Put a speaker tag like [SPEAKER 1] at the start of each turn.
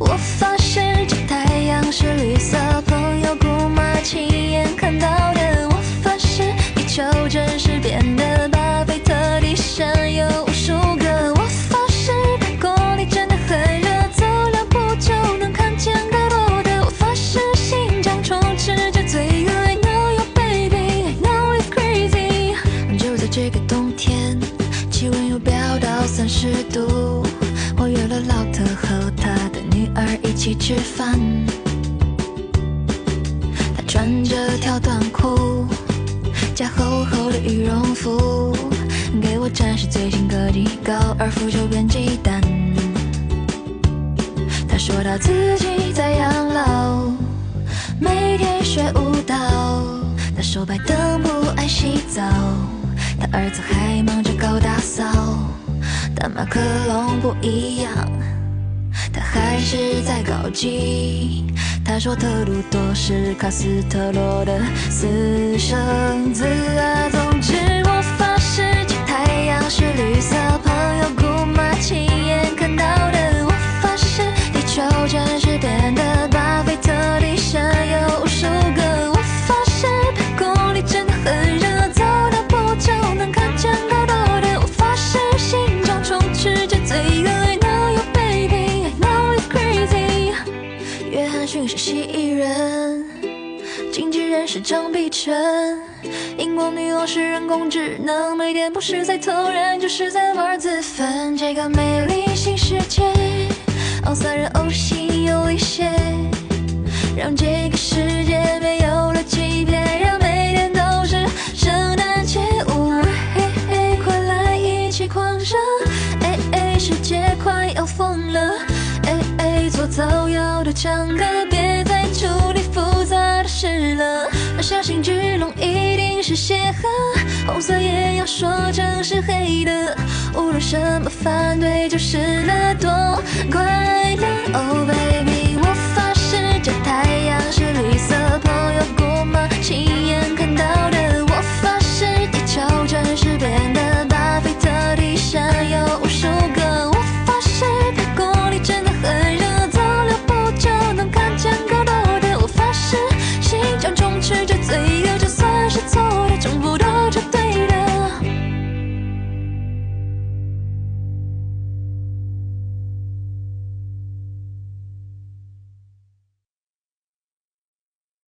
[SPEAKER 1] 我发誓这太阳是绿色，朋友姑妈亲眼看到的。我发誓地球真是变的，巴菲特地山有无数个。我发誓百公里真的很热，走两步就能看见更多的。我发誓心脏充斥着罪恶，I know you baby, I know it's crazy。就在这个冬天，气温又飙到三十度，一起吃饭。他穿着条短裤，加厚厚的羽绒服，给我展示最新科技高尔夫球变鸡蛋。他说他自己在养老，每天学舞蹈。他说白灯不爱洗澡，他儿子还忙着搞打扫。但马克龙不一样，他还是在搞基。他说特鲁多是卡斯特罗的私生子啊。约翰逊是蜥蜴人，经纪人是张碧晨，荧光女王是人工智能，每天不是在偷人，就是在玩自焚。这个美丽新世界，奥赛人偶心有一些，让这个世界没有了欺骗，让每天都是圣诞节舞。嘿嘿，快来一起狂热！哎哎，世界快要疯了！做造谣的唱歌，别再处理复杂的事了。相信巨龙一定是邪恶，红色也要说成是黑的。无论什么反对就是了，多快乐！Oh